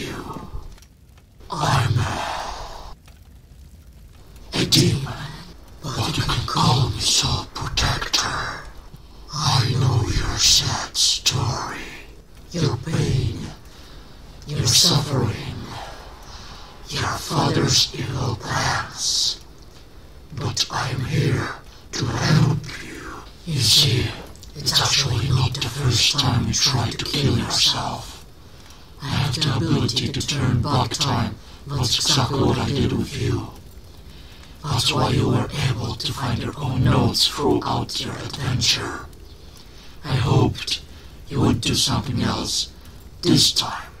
You. I'm a, a demon, but you can call me Soul Protector. I know your sad story, your pain, You're suffering. Your father's evil plans. But I'm here to help you. You see, it's actually not the first time you tried to kill yourself. I have the ability to turn back time. That's exactly you. That's why you were able to find your own notes throughout your adventure. I hoped you would do something else this time.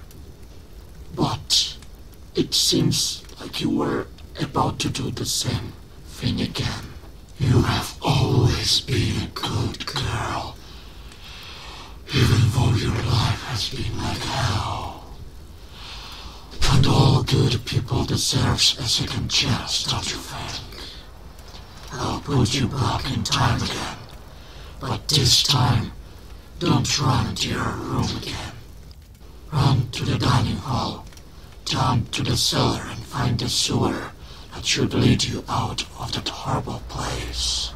But it seems like you were about to do the same thing again. You have always been a good girl. Even though your life has been like hell. All good people deserves a second chance, don't you think? I'll put you back in time again. But this time, don't run to your room again. Run to the dining hall, down to the cellar and find the sewer that should lead you out of that horrible place.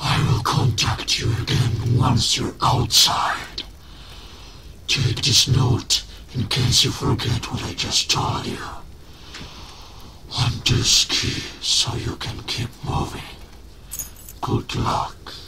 I will contact you again once you're outside. Take this note in case you forget what I just told you. And this key so you can keep moving. Good luck.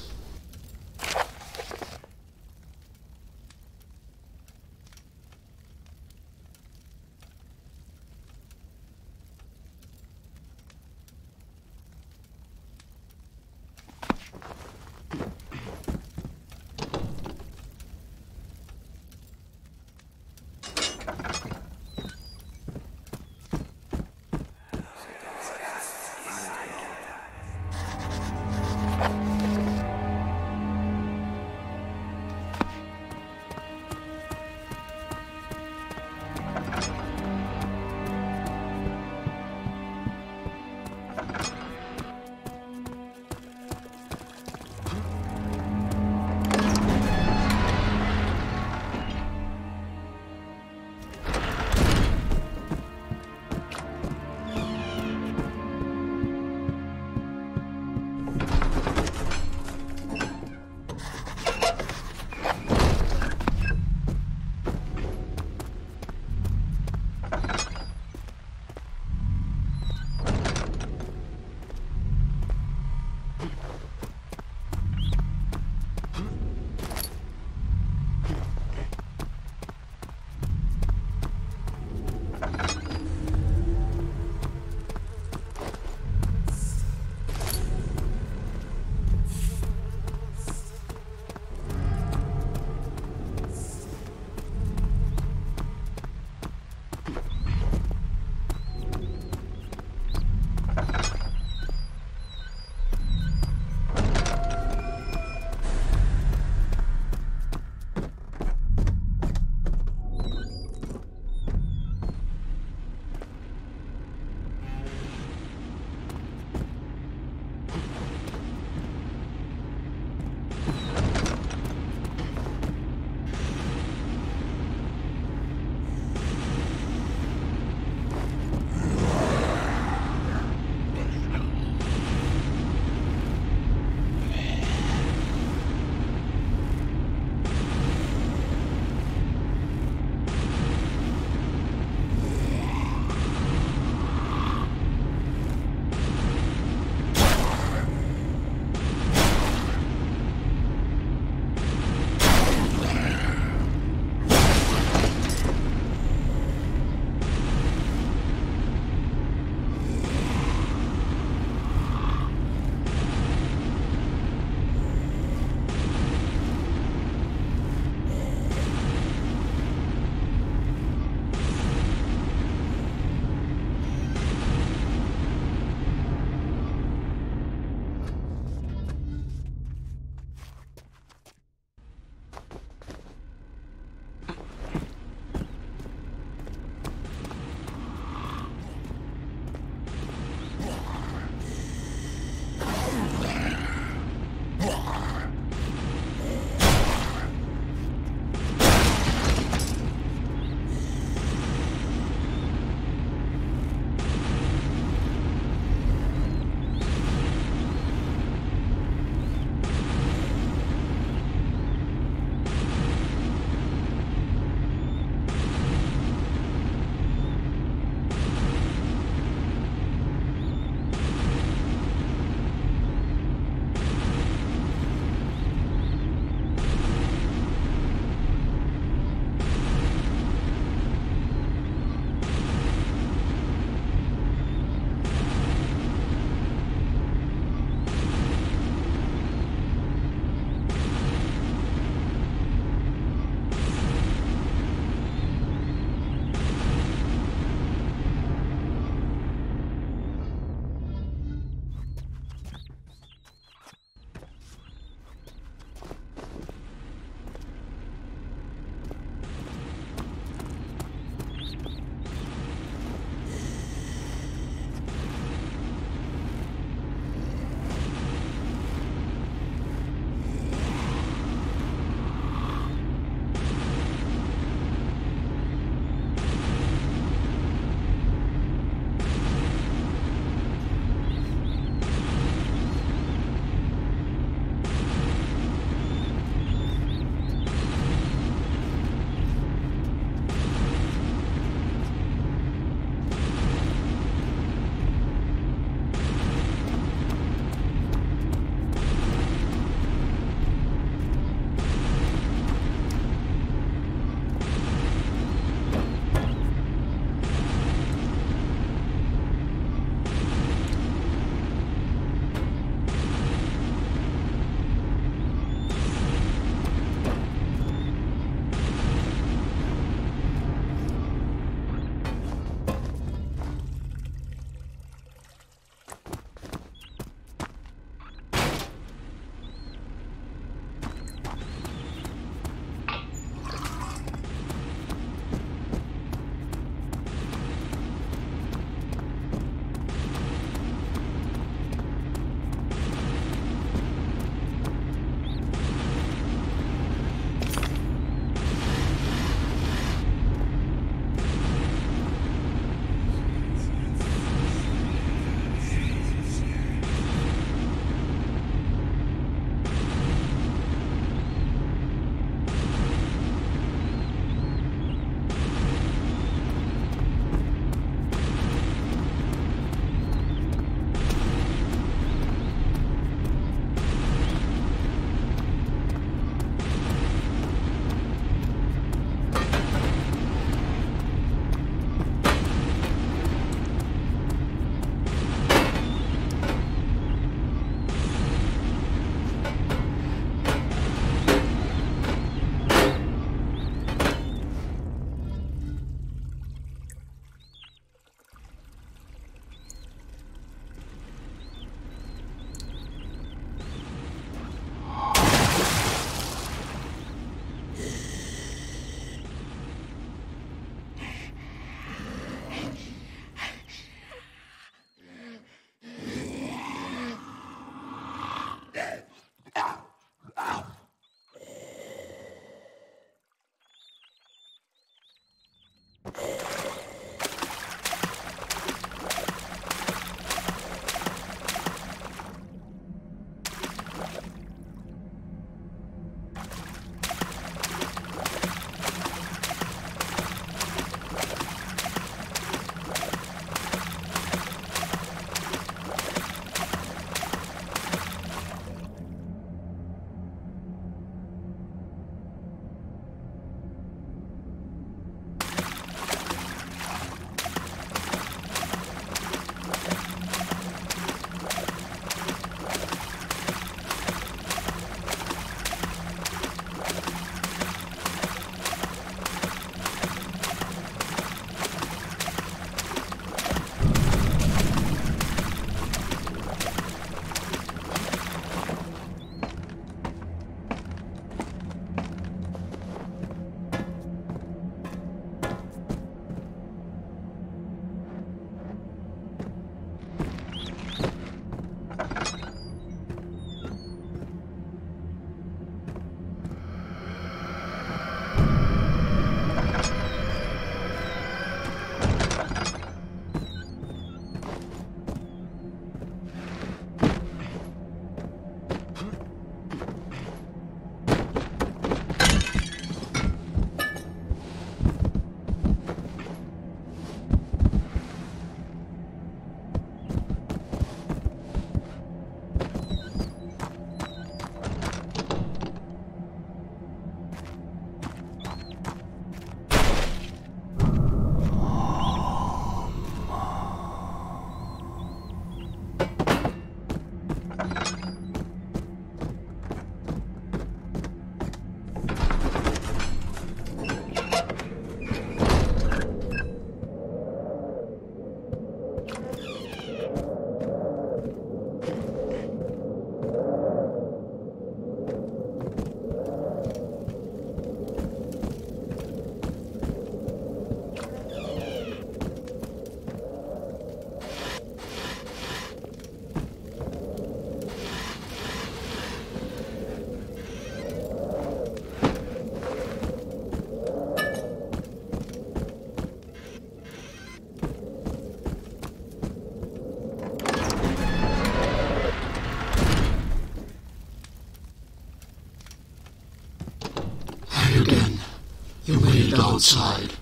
Outside.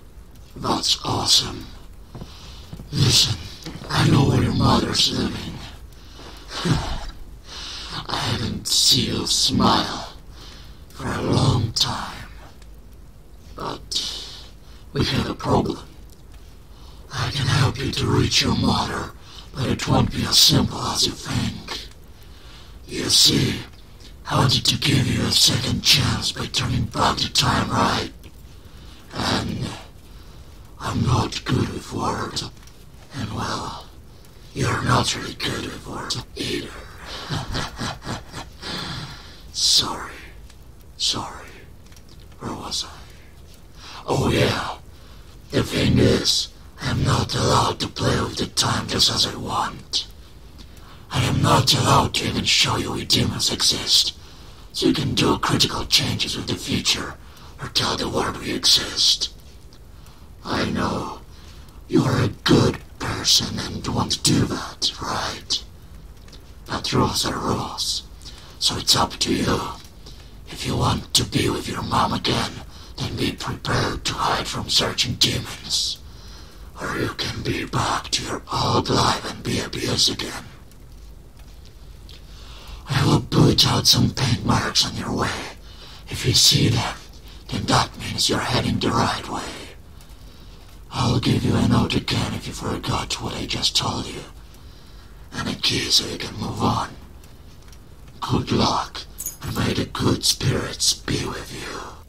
That's awesome. Listen, I know where your mother's living. I haven't seen you smile for a long time. But we have a problem. I can help you to reach your mother, but it won't be as simple as you think. You see, I wanted to give you a second chance by turning back the time right. And I'm not good with words. And well, really good either. sorry. Sorry. Where was I? Oh yeah. The thing is, I'm not allowed to play with the time just as I want. I am not allowed to even show you we demons exist, so you can do critical changes with the future or tell the world we exist. I know you are a person and want to do that, right? But rules are rules, so it's up to you. If you want to be with your mom again, then be prepared to hide from searching demons. Or you can be back to your old life and be abused again. I will put out some paint marks on your way. If you see them, then that means you're heading the right way. I'll give you a note again if you forgot what I just told you. And a key so you can move on. Good luck, and may the good spirits be with you.